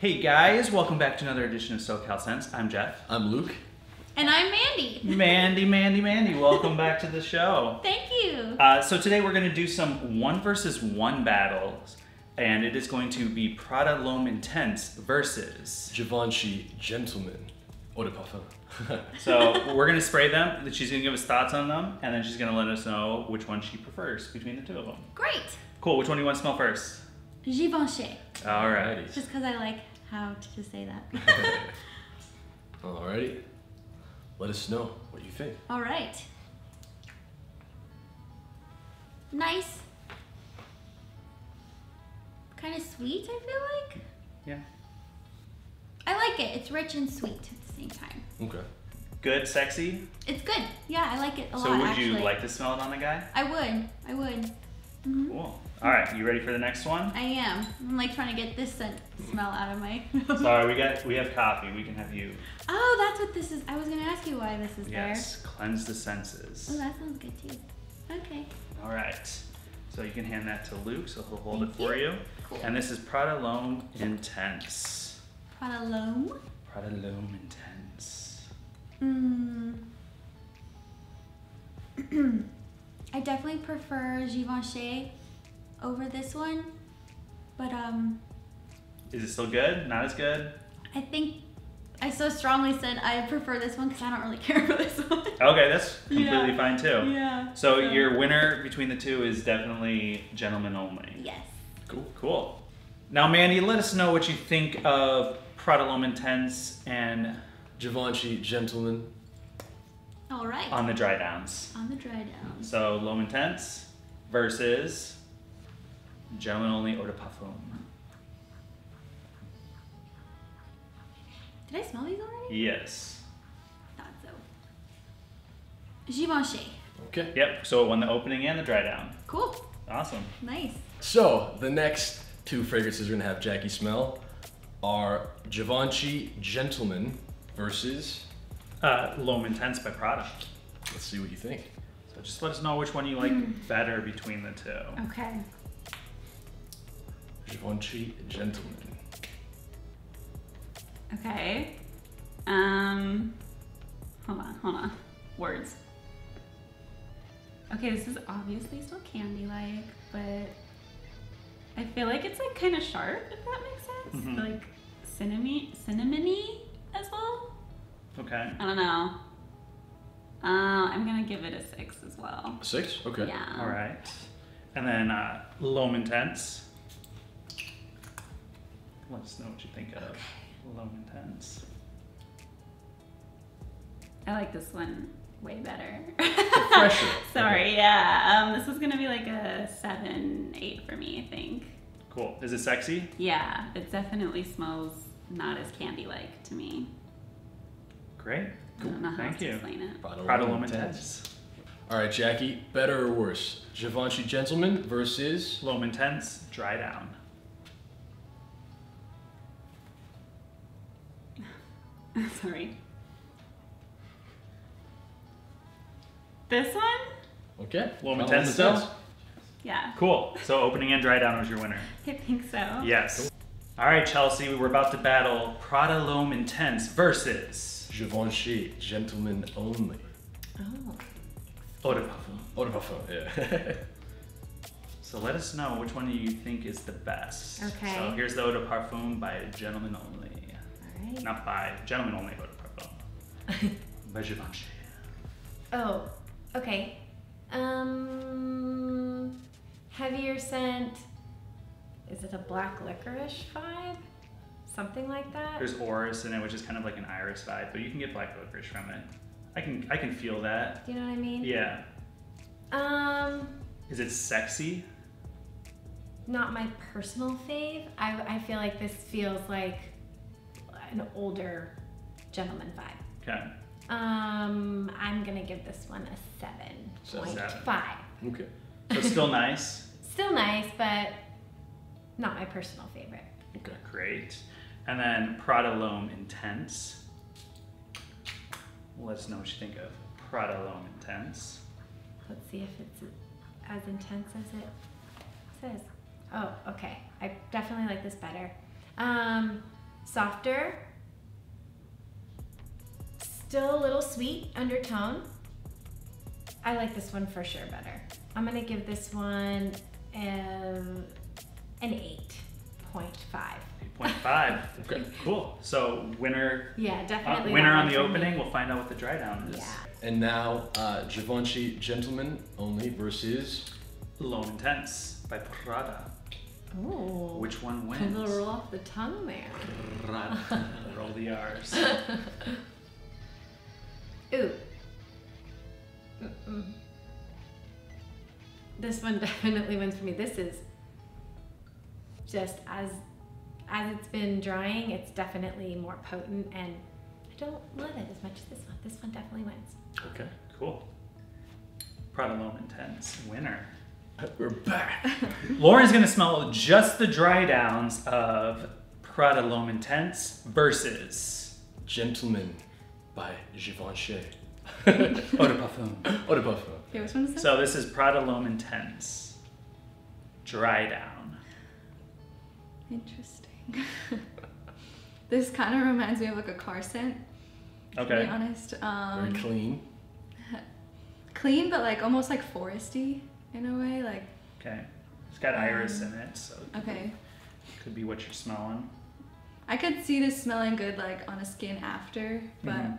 Hey guys, welcome back to another edition of SoCal Scents. I'm Jeff. I'm Luke. And I'm Mandy. Mandy, Mandy, Mandy, welcome back to the show. Thank you. Uh, so today we're going to do some one versus one battles, and it is going to be Prada L'Homme Intense versus. Givenchy Gentleman. Eau de parfum. So we're going to spray them. She's going to give us thoughts on them, and then she's going to let us know which one she prefers between the two of them. Great. Cool. Which one do you want to smell first? Givenchy. All right. Alrighty. Just because I like how to say that. Alrighty. Let us know what you think. All right. Nice. Kind of sweet, I feel like. Yeah. I like it. It's rich and sweet at the same time. Okay. Good, sexy. It's good. Yeah, I like it a So lot. would actually. you like to smell it on the guy? I would. I would. Mhm. Cool. All right. You ready for the next one? I am. I'm like trying to get this scent smell out of my. Sorry, we got we have coffee. We can have you. Oh, that's what this is. I was gonna ask you why this is there. Yes, cleanse the senses. Oh, that sounds good too. Okay. All right. So you can hand that to Luke, so he'll hold Thank it for you. you. Cool. And this is Prada L'Homme Intense. Prada L'Homme. Prada L'Homme Intense. Mm. I definitely prefer Givenchy over this one, but um, Is it still good? Not as good? I think I so strongly said I prefer this one because I don't really care for this one. Okay, that's completely Yeah. fine too. Yeah. So your winner between the two is definitely Gentleman Only. Yes. Cool. Cool. Now, Mandy, let us know what you think of Prada L'Homme Intense and Givenchy Gentleman. All right. on the dry downs. On the dry down. So L'Homme Intense versus Gentleman Only Eau de Parfum. Did I smell these already? Yes. Thought so. Givenchy. Okay. Yep. So it won the opening and the dry down. Cool. Awesome. Nice. So the next two fragrances we're gonna have Jackie smell are Givenchy Gentleman versus. Uh, L'Homme Intense by Prada. Let's see what you think. So just let us know which one you like better between the two. Okay. Givenchy Gentleman. Okay. Um, hold on, hold on. Words. Okay, this is obviously still candy-like, but I feel like it's like kind of sharp, if that makes sense. Mhm. Like cinnamon, cinnamony as well. Okay. I don't know. Uh, I'm gonna give it a six as well. Six. Okay. Yeah. All right. And then uh, L'Homme Intense. Let us know what you think of L'Homme Intense. I like this one way better. fresher. Sorry, yeah. Um, this is gonna be like a seven, eight for me, I think. Cool. Is it sexy? Yeah, it definitely smells not as candy-like to me. Great. I don't know Thank else to you. explain it. Prada Prada L'Homme L'Homme Intense. Intense. All right, Jackie. Better or worse? Givenchy Gentleman versus. L'Homme Intense, dry down. Sorry. This one? Okay. L'Homme Prada Intense still? Yeah, Cool. So opening and dry down was your winner. I think so. Yes. All right, Chelsea, we're about to battle Prada L'Homme Intense versus Givenchy Gentleman Only. Oh. Eau de Parfum. Eau de parfum. Yeah. So let us know which one you think is the best. Okay. So here's the Eau de Parfum by Gentleman Only. All right. Not by Gentleman Only Eau de Parfum. by Givenchy. Oh, okay. Um, heavier scent. Is it a black licorice vibe? Something like that. There's Orris in it, which is kind of like an iris vibe, but you can get black licorice from it. I can I can feel that. Do you know what I mean? Yeah. Um, Is it sexy? not my personal fave. I, I feel like this feels like an older gentleman vibe. Okay. Um, I'm gonna give this one a seven So point seven. five. okay. So still nice. Still nice, but not my personal favorite. Okay. Great. And then Prada L'Homme Intense. Let us know what you think of Prada L'Homme Intense. Let's see if it's as intense as it says. Oh, okay. I definitely like this better. Um, softer, still a little sweet undertone. I like this one for sure better. I'm gonna give this one um, an 8.5. 8.5. Okay. Cool. So winner, Yeah, uh, definitely. winner on the for me. opening. We'll find out what the dry down is. Yeah. And now, uh, Givenchy Gentleman only versus L'Homme Intense by Prada. Ooh. Which one A wins? little roll off the tongue there. Prada. Roll the R's. Ooh. Mm-mm. This one definitely wins for me. This is just as as it's been drying, it's definitely more potent and I don't love it as much as this one. This one definitely wins. okay. Cool. Prada L'Homme Intense winner. We're back. Lauren's gonna smell just the dry downs of Prada L'Homme Intense versus Gentleman by Givenchy. Eau de Parfum. Eau de Parfum. Okay, which one is that? So this is Prada L'Homme Intense. Dry down. Interesting. this kind of reminds me of like a car scent. To Okay. be honest, Very um, clean. clean but like almost like foresty in a way. Like Okay. It's got iris in it, so it okay, could be what you're smelling. I could see this smelling good like on a skin after, but Mhm.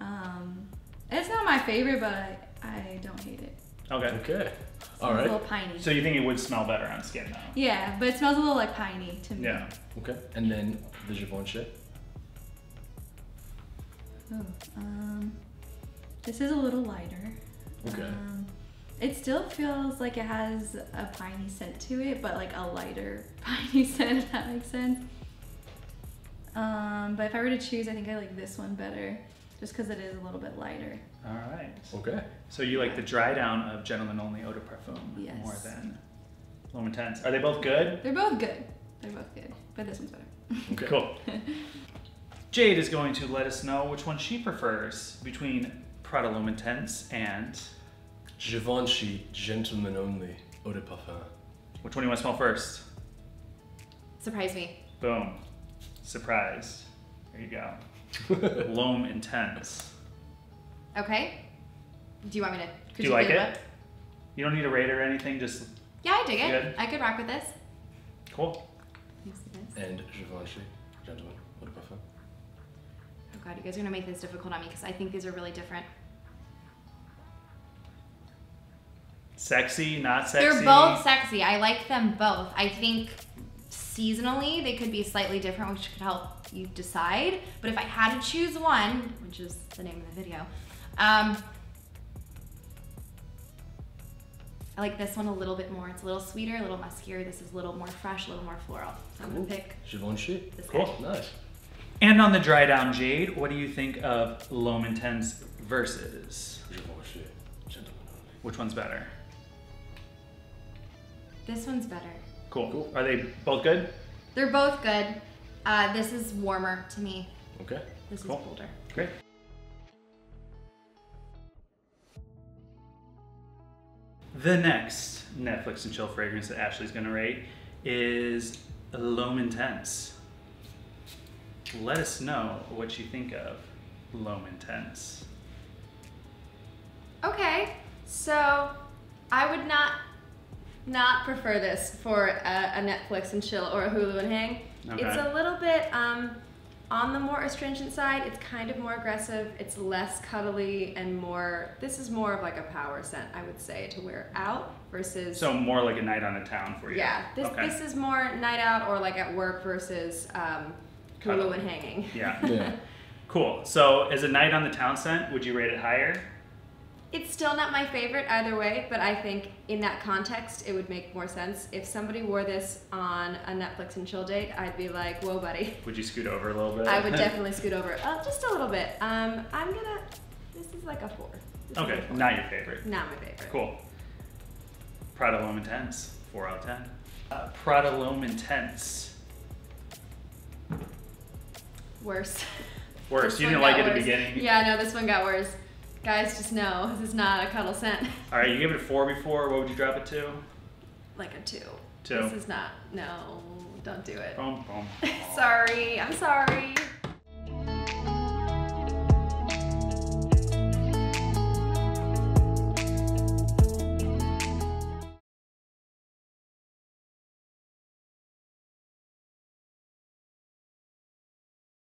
um, it's not my favorite, but I, I don't hate it. Okay. Okay. It All smells right. a little piney. So you think it would smell better on skin though? yeah, but it smells a little like piney to me. Yeah. Okay. And then the Givenchy. Oh, um, this is a little lighter. Okay. Um, it still feels like it has a piney scent to it, but like a lighter piney scent, if that makes sense. Um, but if I were to choose, I think I like this one better, just because it is a little bit lighter. All right. Okay. So you like the dry down of Gentleman Only Eau de Parfum Yes. more than L'Homme Intense. Are they both good? They're both good. They're both good, but this one's better. Okay. Cool. Jade is going to let us know which one she prefers between Prada L'Homme Intense and Givenchy Gentleman only Eau de Parfum. which one do you want to smell first? Surprise me. Boom. Surprise. There you go. L'Homme Intense. Okay. Do you want me to? Do you like critique it? You don't need a rate or anything, just Yeah, I dig it. Good. I could rock with this. cool. Thanks, guys. And Givenchy Gentleman Eau de Parfum. Oh god, you guys are gonna make this difficult on me because I think these are really different. Sexy, not sexy. They're both sexy. I like them both. I think seasonally they could be slightly different, which could help you decide. But if I had to choose one, which is the name of the video, um, I like this one a little bit more. It's a little sweeter, a little muskier. This is a little more fresh, a little more floral. So I'm Cool. gonna pick Givenchy. this Cool. guy. Nice. And on the dry down Jade, what do you think of L'Homme Intense versus? Givenchy Gentleman only. Which one's better? This one's better. Cool. Cool. Are they both good? They're both good. Uh, this is warmer to me. Okay. This Cool. is colder. Great. The next Netflix and chill fragrance that Ashley's gonna rate is L'Homme Intense. Let us know what you think of L'Homme Intense. Okay, so I would not not prefer this for a, a Netflix and chill or a Hulu and hang. Okay. It's a little bit um, on the more astringent side. It's kind of more aggressive. It's less cuddly and more. This is more of like a power scent, I would say, to wear out versus. So more like a night on a town for you. yeah, this okay. this is more night out or like at work versus um, Cuddle. Hulu and hanging. Yeah. Yeah. Cool. So as a night on the town scent, would you rate it higher? It's still not my favorite either way, but I think in that context, it would make more sense. If somebody wore this on a Netflix and chill date, I'd be like, whoa, buddy. Would you scoot over a little bit? I would definitely scoot over uh, just a little bit. Um, I'm gonna, this is like a four. This okay, a four. not your favorite. Not my favorite. Cool. Prada L'Homme Intense, 4 out of 10. Uh, Prada L'Homme Intense. Worse. Worse. You didn't like it at the beginning? Yeah, no, this one got worse. Guys, just know, this is not a cuddle scent. All right, you gave it a 4 before. What would you drop it to? like a two. Two. This is not. No, don't do it. Boom, boom. sorry. I'm sorry.